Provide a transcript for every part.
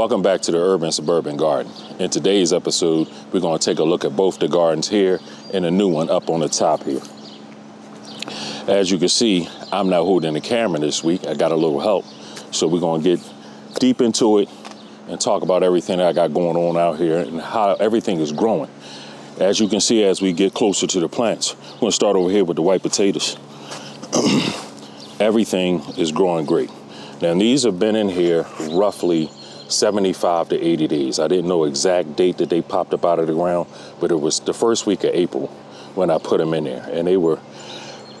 Welcome back to the Urban Suburban Garden. In today's episode, we're going to take a look at both the gardens here and a new one up on the top here. As you can see, I'm not holding the camera this week. I got a little help. So we're going to get deep into it and talk about everything that I got going on out here and how everything is growing. As you can see, as we get closer to the plants, we're going to start over here with the white potatoes. everything is growing great. Now, these have been in here roughly 75 to 80 days. I didn't know exact date that they popped up out of the ground, but it was the first week of April when I put them in there, and they were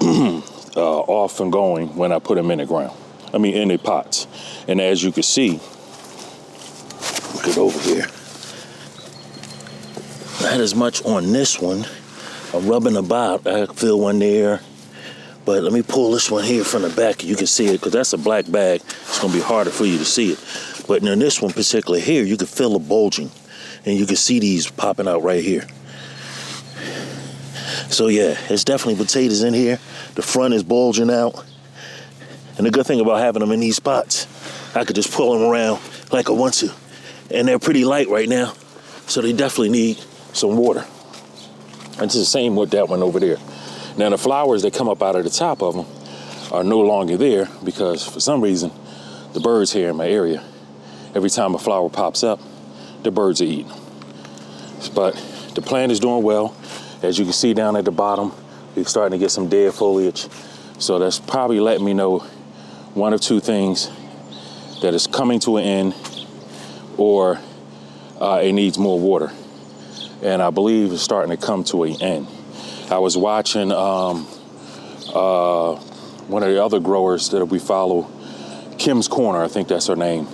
uh, off and going when I put them in the ground. I mean, in the pots. And as you can see, look it over here. Not as much on this one. I'm rubbing about. I feel one there. But let me pull this one here from the back. You can see it because that's a black bag. It's going to be harder for you to see it. But in this one particular here, you can feel the bulging. And you can see these popping out right here. So yeah, it's definitely potatoes in here. The front is bulging out. And the good thing about having them in these spots, I could just pull them around like I want to. And they're pretty light right now. So they definitely need some water. And it's the same with that one over there. Now the flowers that come up out of the top of them are no longer there because for some reason, the birds here in my area every time a flower pops up, the birds are eating But the plant is doing well. As you can see down at the bottom, we're starting to get some dead foliage. So that's probably letting me know one of two things that it's coming to an end or uh, it needs more water. And I believe it's starting to come to an end. I was watching um, uh, one of the other growers that we follow, Kim's Corner, I think that's her name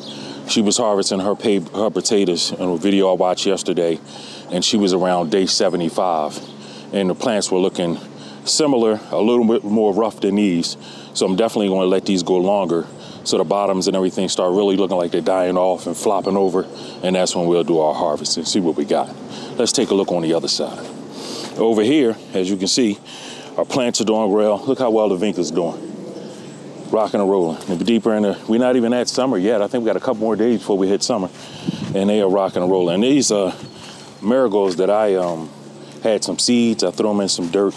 she was harvesting her, pay, her potatoes in a video I watched yesterday, and she was around day 75. And the plants were looking similar, a little bit more rough than these. So I'm definitely going to let these go longer so the bottoms and everything start really looking like they're dying off and flopping over. And that's when we'll do our harvest and see what we got. Let's take a look on the other side. Over here, as you can see, our plants are doing well. Look how well the vinca's doing rocking and rolling. Deeper in the, we're not even at summer yet. I think we got a couple more days before we hit summer, and they are rocking and rolling. And these uh, marigolds that I um, had some seeds, I threw them in some dirt,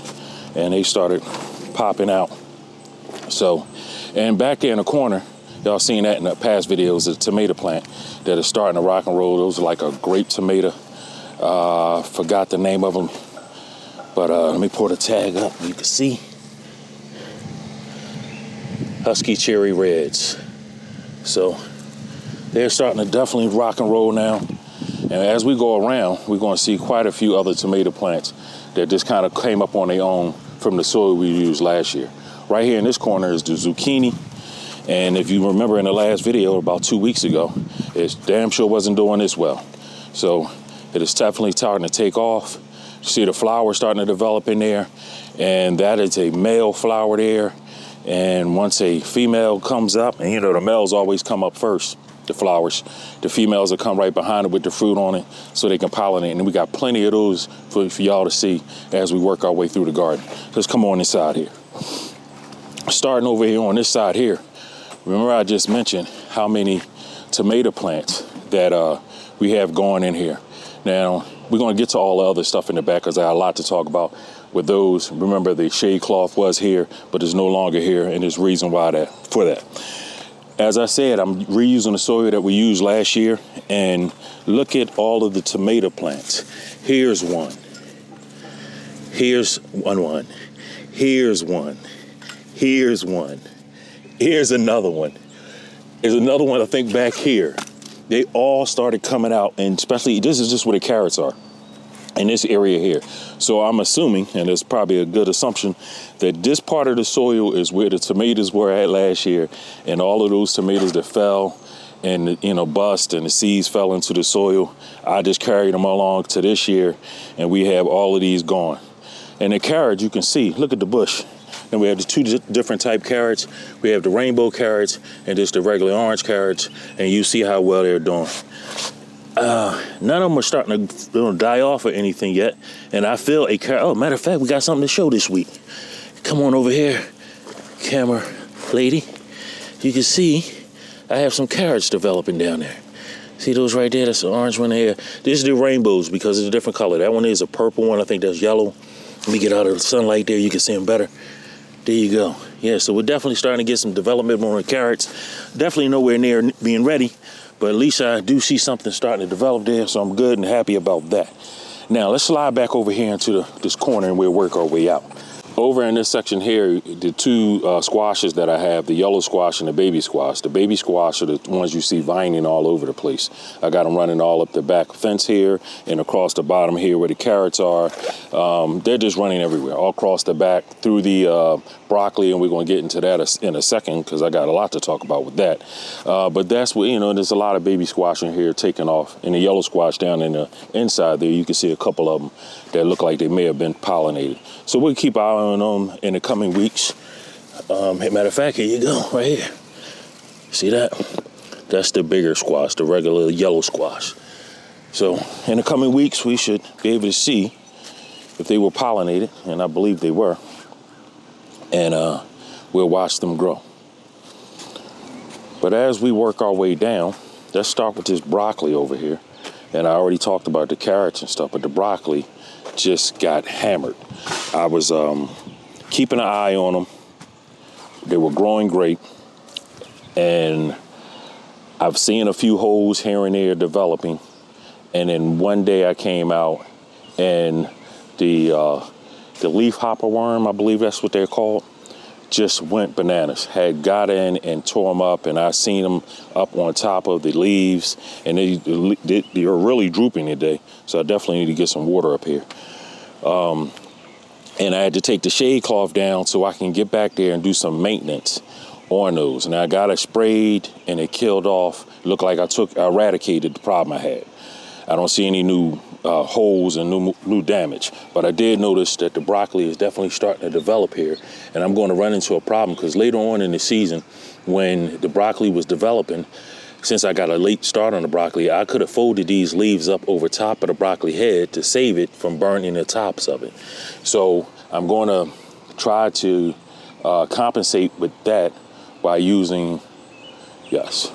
and they started popping out. So, and back in the corner, y'all seen that in the past videos, a tomato plant that is starting to rock and roll. Those are like a grape tomato. Uh, forgot the name of them, but uh, let me pull the tag up. You can see. Husky Cherry Reds. So they're starting to definitely rock and roll now. And as we go around, we're going to see quite a few other tomato plants that just kind of came up on their own from the soil we used last year. Right here in this corner is the zucchini. And if you remember in the last video about two weeks ago, it damn sure wasn't doing this well. So it is definitely starting to take off. see the flower starting to develop in there. And that is a male flower there. And once a female comes up, and you know, the males always come up first, the flowers. The females will come right behind it with the fruit on it so they can pollinate. And we got plenty of those for, for y'all to see as we work our way through the garden. Let's come on inside here. Starting over here on this side here, remember I just mentioned how many tomato plants that uh, we have going in here. Now, we're going to get to all the other stuff in the back because I got a lot to talk about with those. Remember, the shade cloth was here, but it's no longer here, and there's reason why that for that. As I said, I'm reusing the soil that we used last year, and look at all of the tomato plants. Here's one. Here's one one. Here's one. Here's one. Here's another one. There's another one I think back here. They all started coming out, and especially this is just where the carrots are in this area here. So I'm assuming, and it's probably a good assumption, that this part of the soil is where the tomatoes were at last year, and all of those tomatoes that fell and you know bust and the seeds fell into the soil, I just carried them along to this year, and we have all of these gone. And the carrots, you can see, look at the bush. And we have the two different type carrots. We have the rainbow carrots and just the regular orange carrots, and you see how well they're doing. Uh, none of them are starting to die off or anything yet. And I feel a car. Oh, matter of fact, we got something to show this week. Come on over here, camera lady. You can see I have some carrots developing down there. See those right there? That's the orange one here. These are the rainbows because it's a different color. That one is a purple one. I think that's yellow. Let me get out of the sunlight there. You can see them better. There you go. Yeah, so we're definitely starting to get some development on the carrots. Definitely nowhere near being ready, but at least I do see something starting to develop there, so I'm good and happy about that. Now let's slide back over here into the, this corner and we'll work our way out. Over in this section here, the two uh, squashes that I have, the yellow squash and the baby squash. The baby squash are the ones you see vining all over the place. I got them running all up the back fence here and across the bottom here where the carrots are. Um, they're just running everywhere, all across the back through the uh, broccoli, and we're going to get into that in a second because I got a lot to talk about with that. Uh, but that's what, you know, there's a lot of baby squash in here taking off. And the yellow squash down in the inside there, you can see a couple of them that look like they may have been pollinated. So we'll keep our eye on in the coming weeks. Um, matter of fact, here you go, right here. See that? That's the bigger squash, the regular yellow squash. So in the coming weeks, we should be able to see if they were pollinated, and I believe they were. And uh, we'll watch them grow. But as we work our way down, let's start with this broccoli over here. And I already talked about the carrots and stuff, but the broccoli just got hammered. I was um, keeping an eye on them. They were growing great. And I've seen a few holes here and there developing. And then one day I came out and the uh, the leaf hopper worm, I believe that's what they're called, just went bananas. Had got in and tore them up, and I seen them up on top of the leaves, and they, they, they are really drooping today. So I definitely need to get some water up here. Um, and I had to take the shade cloth down so I can get back there and do some maintenance on those. And I got it sprayed and it killed off. It looked like I took I eradicated the problem I had. I don't see any new uh, holes and new new damage, but I did notice that the broccoli is definitely starting to develop here, and I'm going to run into a problem because later on in the season, when the broccoli was developing, since I got a late start on the broccoli, I could have folded these leaves up over top of the broccoli head to save it from burning the tops of it. So I'm going to try to uh, compensate with that by using, yes,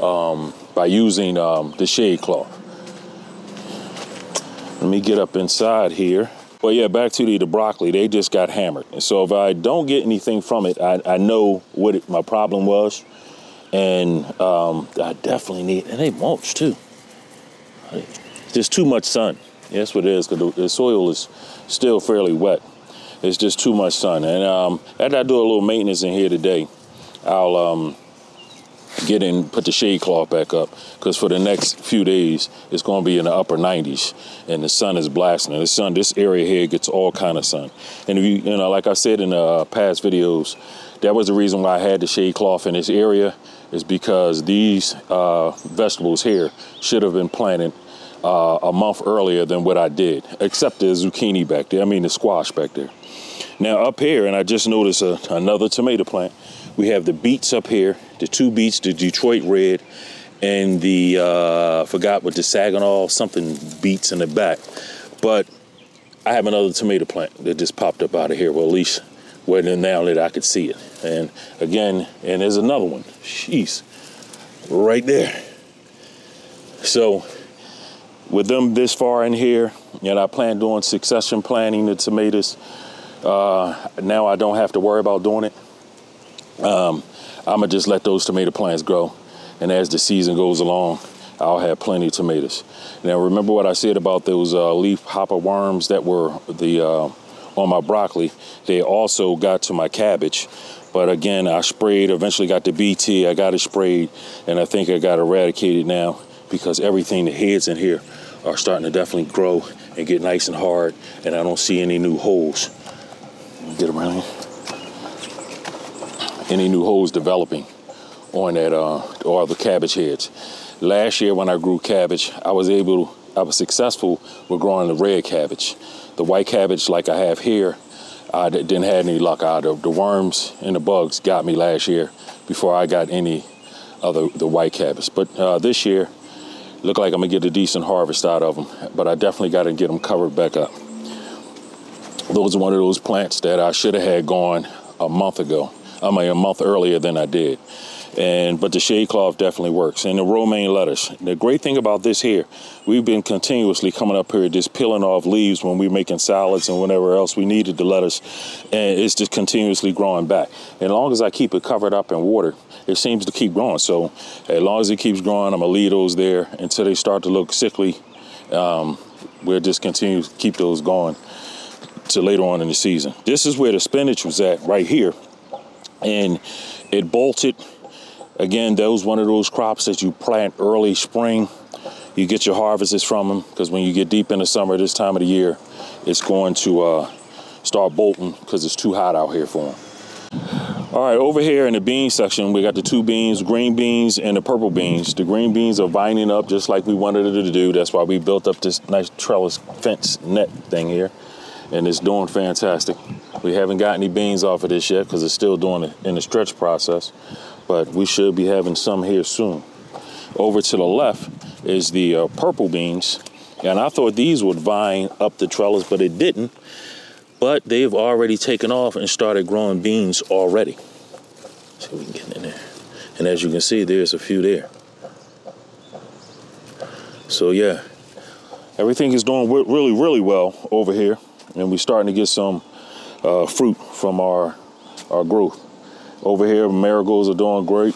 um, by using um, the shade cloth. Let me get up inside here. Well, yeah, back to the, the broccoli. They just got hammered. And so if I don't get anything from it, I, I know what it, my problem was and um, I definitely need, and they mulch too. There's too much sun. That's what it is, because the soil is still fairly wet. It's just too much sun. And um, after I do a little maintenance in here today, I'll um, get in, put the shade cloth back up, because for the next few days, it's going to be in the upper 90s, and the sun is blasting. And the sun, this area here gets all kind of sun. And if you, you know, like I said in the uh, past videos, that was the reason why I had the shade cloth in this area is because these uh, vegetables here should have been planted uh, a month earlier than what I did, except the zucchini back there, I mean the squash back there. Now up here, and I just noticed a, another tomato plant, we have the beets up here, the two beets, the Detroit red, and the, uh, forgot what the Saginaw something beets in the back. But I have another tomato plant that just popped up out of here, well at least where now that I could see it. And again, and there's another one. Jeez, right there. So with them this far in here, and I plan doing succession planting the tomatoes. Uh, now I don't have to worry about doing it. Um, I'm gonna just let those tomato plants grow, and as the season goes along, I'll have plenty of tomatoes. Now remember what I said about those uh, leaf hopper worms that were the uh, on my broccoli. They also got to my cabbage. But again, I sprayed, eventually got the BT, I got it sprayed, and I think I got eradicated now because everything, the heads in here are starting to definitely grow and get nice and hard, and I don't see any new holes. Get around here. Any new holes developing on that, uh, or the cabbage heads. Last year when I grew cabbage, I was able, I was successful with growing the red cabbage. The white cabbage like I have here, I didn't have any luck out of. The worms and the bugs got me last year before I got any of the, the white cabbage. But uh, this year, look like I'm gonna get a decent harvest out of them. But I definitely got to get them covered back up. Those are one of those plants that I should have had gone a month ago. I mean, a month earlier than I did. And but the shade cloth definitely works. And the romaine lettuce the great thing about this here we've been continuously coming up here just peeling off leaves when we're making salads and whatever else we needed the lettuce. And it's just continuously growing back. And as long as i keep it covered up in water it seems to keep growing. So as long as it keeps growing i'm gonna leave those there until they start to look sickly. Um, we'll just continue to keep those going to later on in the season. This is where the spinach was at right here. And it bolted Again, those one of those crops that you plant early spring. You get your harvests from them because when you get deep in the summer, this time of the year, it's going to uh, start bolting because it's too hot out here for them. All right, over here in the bean section, we got the two beans, green beans and the purple beans. The green beans are vining up just like we wanted it to do. That's why we built up this nice trellis fence net thing here. And it's doing fantastic. We haven't got any beans off of this yet because it's still doing it in the stretch process but we should be having some here soon. Over to the left is the uh, purple beans, and I thought these would vine up the trellis, but it didn't. But they've already taken off and started growing beans already. See if we can get in there. And as you can see, there's a few there. So yeah, everything is doing really, really well over here, and we're starting to get some uh, fruit from our our growth over here. Marigolds are doing great.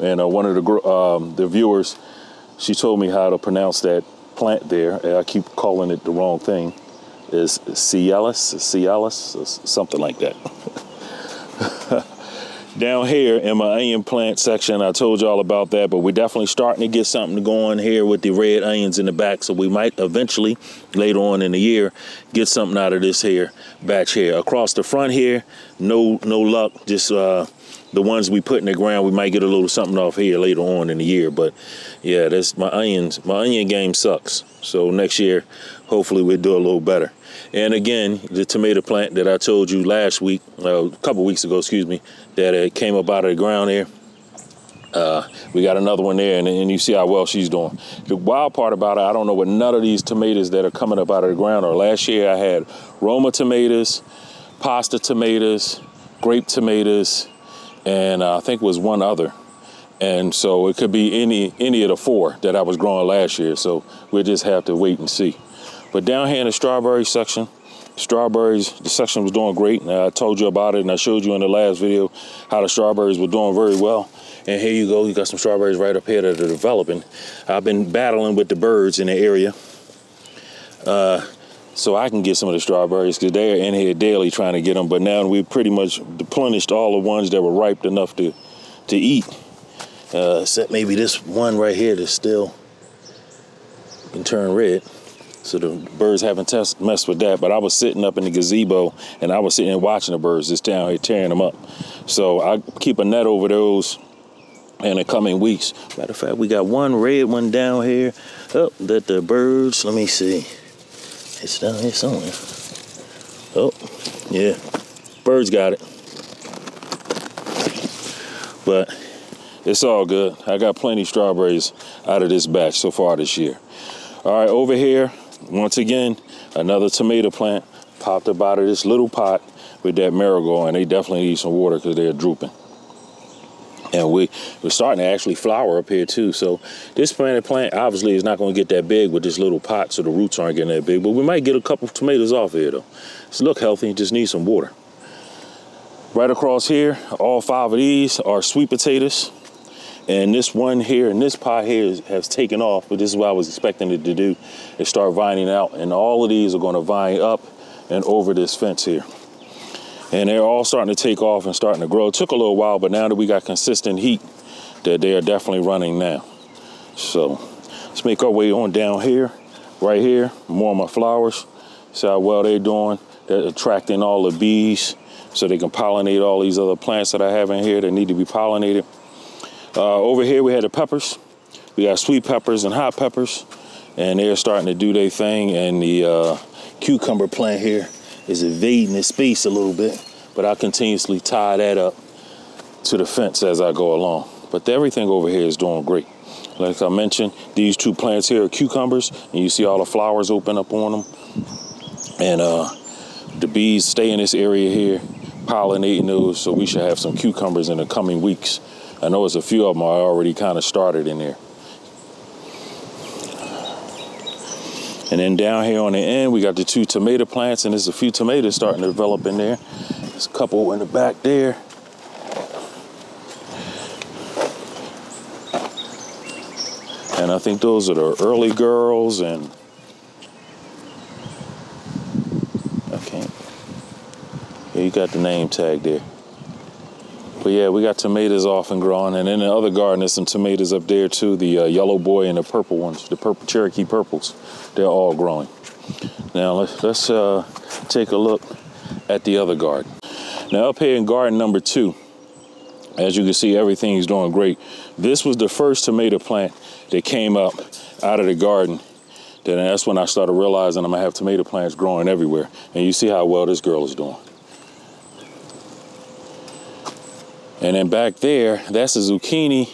And uh, one of the um, the viewers, she told me how to pronounce that plant there. I keep calling it the wrong thing. Is Cialis, Cialis, something like that. Down here in my onion plant section, I told y'all about that, but we're definitely starting to get something going here with the red onions in the back. So we might eventually, later on in the year, get something out of this here batch here. Across the front here, no no luck. Just uh, the ones we put in the ground, we might get a little something off here later on in the year. But yeah, that's my onions. My onion game sucks. So next year, hopefully we'll do a little better. And again, the tomato plant that I told you last week, uh, a couple weeks ago, excuse me, that it came up out of the ground there. Uh, we got another one there, and, and, you see how well she's doing. The wild part about it, I don't know what none of these tomatoes that are coming up out of the ground are. Last year I had Roma tomatoes, pasta tomatoes, grape tomatoes, and uh, I think was one other. And so it could be any any of the four that I was growing last year. So we'll just have to wait and see. But down here in the strawberry section, strawberries, the section was doing great. And I told you about it and I showed you in the last video how the strawberries were doing very well. And here you go, you got some strawberries right up here that are developing. I've been battling with the birds in the area. Uh, so I can get some of the strawberries because they're in here daily trying to get them. But now we've pretty much replenished all the ones that were ripe enough to to eat. Uh, except maybe this one right here that's still can turn red. So the birds haven't test, messed with that. But I was sitting up in the gazebo and I was sitting and watching the birds this down here tearing them up. So I keep a net over those in the coming weeks. Matter of fact, we got one red one down here. Oh, that the birds, let me see. It's down here somewhere. Oh, yeah. Birds got it. But it's all good. I got plenty strawberries out of this batch so far this year. All right, over here, once again, another tomato plant popped up out of this little pot with that marigold, and they definitely need some water because they're drooping and we we're starting to actually flower up here too. So this planted plant obviously is not going to get that big with this little pot, so the roots aren't getting that big. But we might get a couple tomatoes off here though. It's look healthy, just need some water. Right across here, all five of these are sweet potatoes. And this one here and this pot here is, has taken off, but this is what I was expecting it to do, is start vining out. And all of these are going to vine up and over this fence here and they're all starting to take off and starting to grow. It took a little while, but now that we got consistent heat, that they are definitely running now. So let's make our way on down here, right here, more of my flowers. See how well they're doing. They're attracting all the bees so they can pollinate all these other plants that I have in here that need to be pollinated. Uh, over here we had the peppers. We got sweet peppers and hot peppers, and they're starting to do their thing. And the uh, cucumber plant here is evading the space a little bit, but I continuously tie that up to the fence as I go along. But everything over here is doing great. Like I mentioned, these two plants here are cucumbers, and you see all the flowers open up on them. And uh, the bees stay in this area here, pollinating those, so we should have some cucumbers in the coming weeks I know there's a few of them I already kind of started in there. And then down here on the end, we got the two tomato plants, and there's a few tomatoes starting to develop in there. There's a couple in the back there. And I think those are the early girls and I can't. Yeah, you got the name tag there. But yeah, we got tomatoes off and growing, and in the other garden, there's some tomatoes up there too. The uh, yellow boy and the purple ones, the purple Cherokee purples, they're all growing. Now let's let's uh, take a look at the other garden. Now up here in garden number two, as you can see, everything is doing great. This was the first tomato plant that came up out of the garden. Then that's when I started realizing I'm gonna have tomato plants growing everywhere. And you see how well this girl is doing. And then back there, that's a zucchini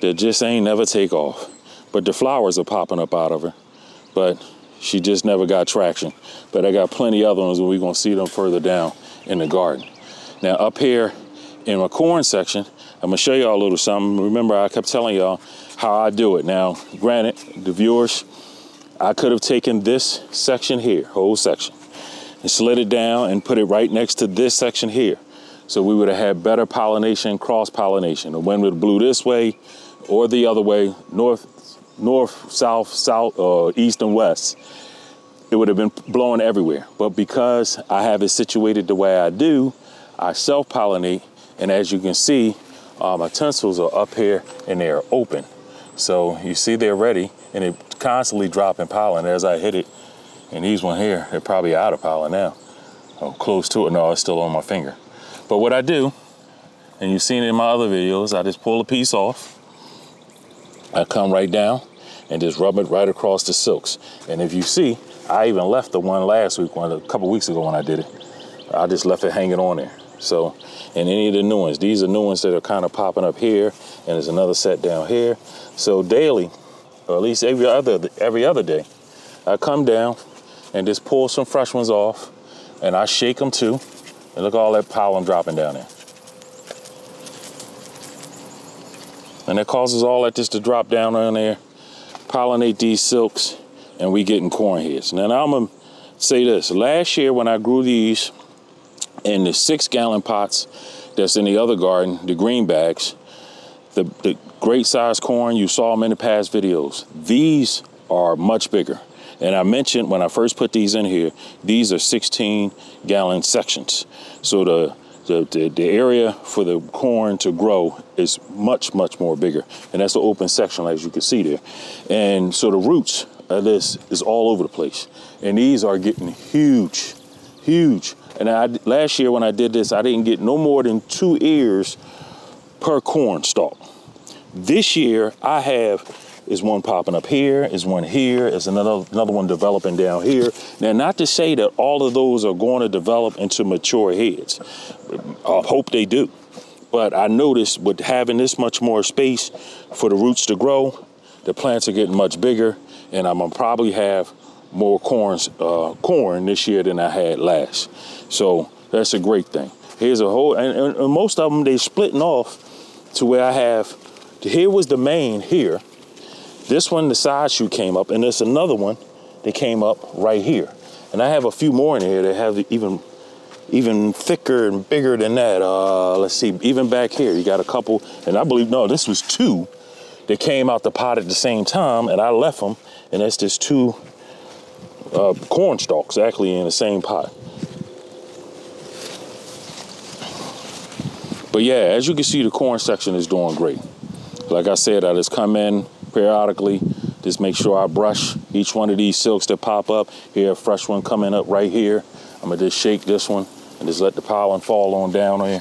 that just ain't never take off. But the flowers are popping up out of her. But she just never got traction. But I got plenty other ones and we're gonna see them further down in the garden. Now up here in my corn section, I'm gonna show y'all a little something. Remember, I kept telling y'all how I do it. Now, granted, the viewers, I could have taken this section here, whole section, and slid it down and put it right next to this section here. So we would have had better pollination, cross pollination. The wind would have blew this way or the other way, north, north, south, south, uh, east and west. It would have been blowing everywhere. But because I have it situated the way I do, I self-pollinate. And as you can see, uh, my tensils are up here and they're open. So you see they're ready and it constantly dropping pollen as I hit it. And these one here, they're probably out of pollen now. Oh, close to it. No, it's still on my finger. But what I do, and you've seen it in my other videos, I just pull a piece off. I come right down and just rub it right across the silks. And if you see, I even left the one last week, one a couple weeks ago when I did it. I just left it hanging on there. So, and any of the new ones, these are new ones that are kind of popping up here, and there's another set down here. So daily, or at least every other every other day, I come down and just pull some fresh ones off, and I shake them too, and look at all that pollen dropping down there. And it causes all that just to drop down on there, pollinate these silks, and we getting corn heads. Now, now I'm gonna say this. Last year when I grew these in the six gallon pots that's in the other garden, the green bags, the, the great size corn, you saw them in the past videos. These are much bigger. And I mentioned when I first put these in here, these are 16 gallon sections. So the, the, the, the, area for the corn to grow is much, much more bigger. And that's the open section, as you can see there. And so the roots of this is all over the place. And these are getting huge, huge. And I, last year when I did this, I didn't get no more than two ears per corn stalk. This year I have is one popping up here, is one here, is another another one developing down here. Now, not to say that all of those are going to develop into mature heads. I hope they do. But I noticed with having this much more space for the roots to grow, the plants are getting much bigger, and I'm gonna probably have more corns, uh, corn this year than I had last. So that's a great thing. Here's a whole, and, and most of them they splitting off to where I have. Here was the main here, this one, the side shoot came up, and there's another one that came up right here. And I have a few more in here that have even even thicker and bigger than that. Uh, let's see, even back here, you got a couple, and I believe, no, this was two that came out the pot at the same time, and I left them, and that's just two uh, corn stalks actually in the same pot. But yeah, as you can see, the corn section is doing great. Like I said, I just come in, periodically. Just make sure I brush each one of these silks that pop up. Here, a fresh one coming up right here. I'm gonna just shake this one and just let the pollen fall on down here.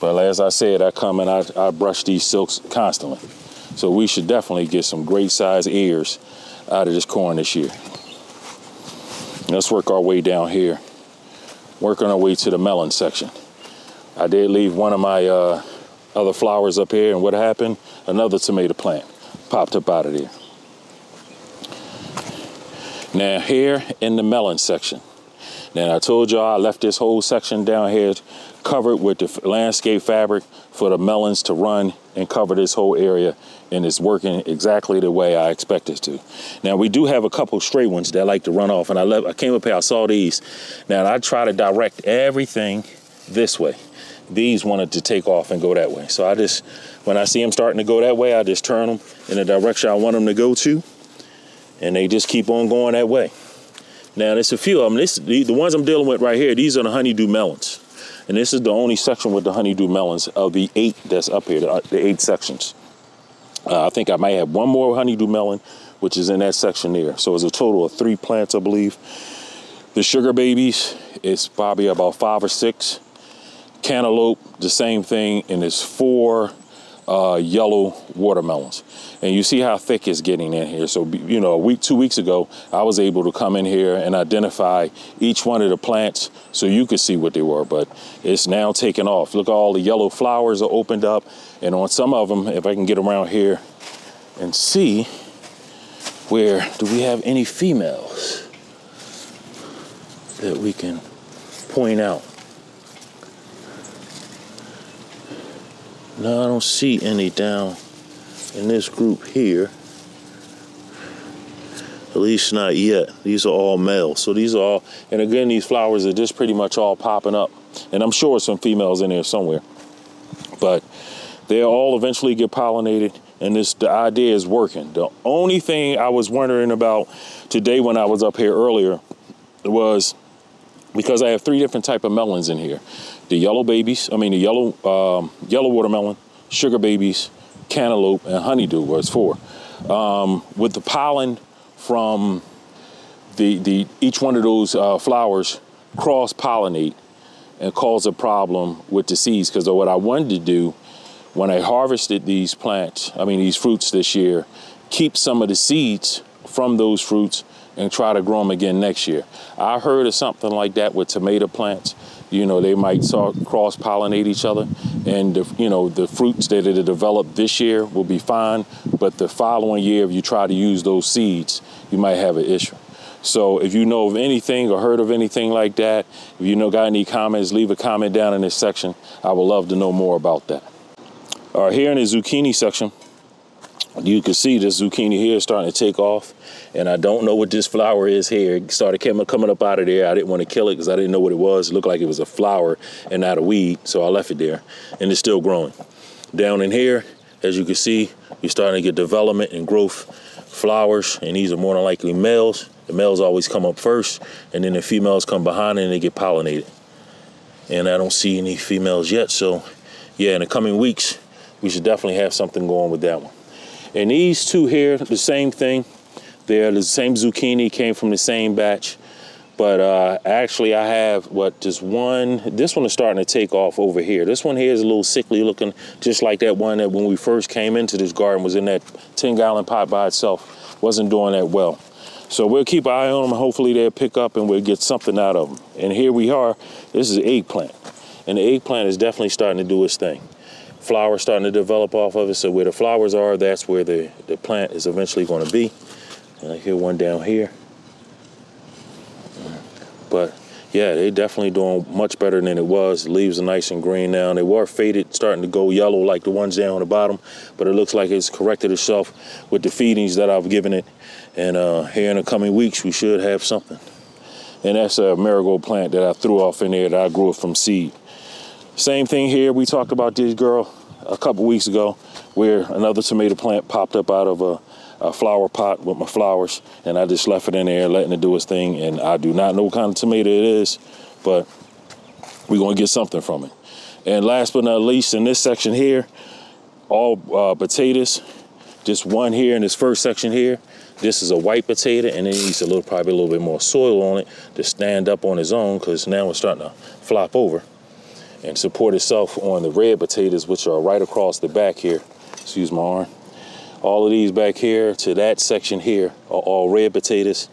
But as I said, I come and I, I brush these silks constantly. So we should definitely get some great size ears out of this corn this year. Let's work our way down here. Working our way to the melon section. I did leave one of my uh, other flowers up here and what happened? Another tomato plant popped up out of there. Now here in the melon section, Now I told y'all I left this whole section down here covered with the landscape fabric for the melons to run and cover this whole area and it's working exactly the way I expect it to. Now we do have a couple stray ones that like to run off and I left, I came up here, I saw these. Now I try to direct everything this way. These wanted to take off and go that way. So I just, when I see them starting to go that way, I just turn them in the direction I want them to go to and they just keep on going that way. Now there's a few of them. This, the, the ones I'm dealing with right here, these are the honeydew melons. And this is the only section with the honeydew melons of the eight that's up here, the, the eight sections. Uh, I think I might have one more honeydew melon, which is in that section there. So it's a total of three plants, I believe. The sugar babies is probably about five or six. Cantaloupe, the same thing, and it's four uh, yellow watermelons. And you see how thick it's getting in here. So, you know, a week, two weeks ago, I was able to come in here and identify each one of the plants so you could see what they were, but it's now taken off. Look, all the yellow flowers are opened up. And on some of them, if I can get around here and see, where do we have any females that we can point out? No, I don't see any down in this group here. At least not yet. These are all male. So these are all, and again, these flowers are just pretty much all popping up. And I'm sure some females in there somewhere. But they all eventually get pollinated and this the idea is working. The only thing I was wondering about today when I was up here earlier was because I have three different type of melons in here the yellow babies, I mean the yellow um, yellow watermelon, sugar babies, cantaloupe, and honeydew was four. Um, with the pollen from the the each one of those uh, flowers cross pollinate and cause a problem with the seeds because what I wanted to do when I harvested these plants, I mean these fruits this year, keep some of the seeds from those fruits and try to grow them again next year. I heard of something like that with tomato plants you know, they might cross pollinate each other. And, the, you know, the fruits that are developed this year will be fine. But the following year, if you try to use those seeds, you might have an issue. So if you know of anything or heard of anything like that, if you know got any comments, leave a comment down in this section. I would love to know more about that. All right, here in the zucchini section, you can see this zucchini here starting to take off and I don't know what this flower is here. It started coming up out of there. I didn't want to kill it because I didn't know what it was. It looked like it was a flower and not a weed, so I left it there and it's still growing. Down in here, as you can see, you're starting to get development and growth flowers and these are more than likely males. The males always come up first and then the females come behind and they get pollinated. And I don't see any females yet, so yeah, in the coming weeks, we should definitely have something going with that one. And these two here, the same thing. They're the same zucchini, came from the same batch. But uh, actually I have, what, just one, this one is starting to take off over here. This one here is a little sickly looking, just like that one that when we first came into this garden was in that 10 gallon pot by itself. Wasn't doing that well. So we'll keep an eye on them. Hopefully they'll pick up and we'll get something out of them. And here we are, this is eggplant. And the eggplant is definitely starting to do its thing flowers starting to develop off of it. So where the flowers are, that's where the, the plant is eventually going to be. And I hear one down here. But yeah, they're definitely doing much better than it was. The leaves are nice and green now. and They were faded, starting to go yellow like the ones down on the bottom, but it looks like it's corrected itself with the feedings that I've given it. And uh, here in the coming weeks, we should have something. And that's a marigold plant that I threw off in there that I grew it from seed. Same thing here. We talked about this girl a couple weeks ago where another tomato plant popped up out of a, a, flower pot with my flowers and I just left it in there letting it do its thing and I do not know what kind of tomato it is but we're going to get something from it. And last but not least in this section here all uh, potatoes just one here in this first section here this is a white potato and it needs a little probably a little bit more soil on it to stand up on its own because now it's starting to flop over and support itself on the red potatoes, which are right across the back here. Excuse my arm. All of these back here to that section here are all red potatoes.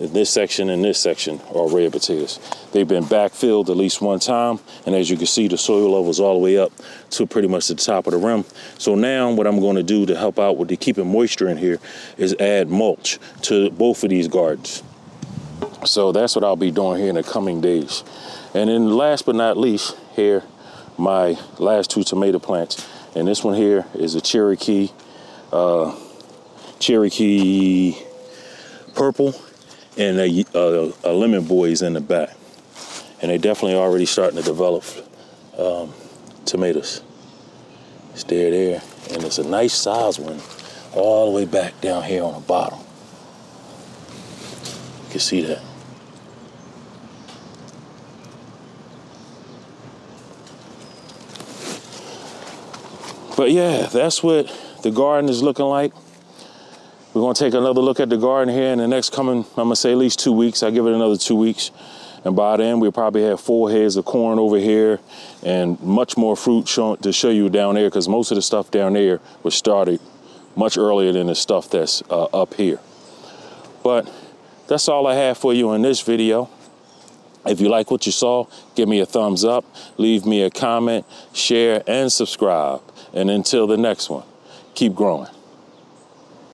This section and this section are red potatoes. They've been backfilled at least one time. And as you can see, the soil level is all the way up to pretty much the top of the rim. So now what I'm going to do to help out with the keeping moisture in here is add mulch to both of these gardens. So that's what I'll be doing here in the coming days. And then last but not least, here, my last two tomato plants. And this one here is a Cherokee, uh, Cherokee purple and a, a, a, lemon boys in the back. And they definitely already starting to develop um, tomatoes. It's there, there. And it's a nice size one all the way back down here on the bottom. You can see that. But yeah, that's what the garden is looking like. We're gonna take another look at the garden here in the next coming, I'm gonna say at least two weeks. I give it another two weeks. And by then we'll probably have four heads of corn over here and much more fruit show, to show you down there because most of the stuff down there was started much earlier than the stuff that's uh, up here. But that's all I have for you in this video. If you like what you saw, give me a thumbs up, leave me a comment, share, and subscribe. And until the next one, keep growing.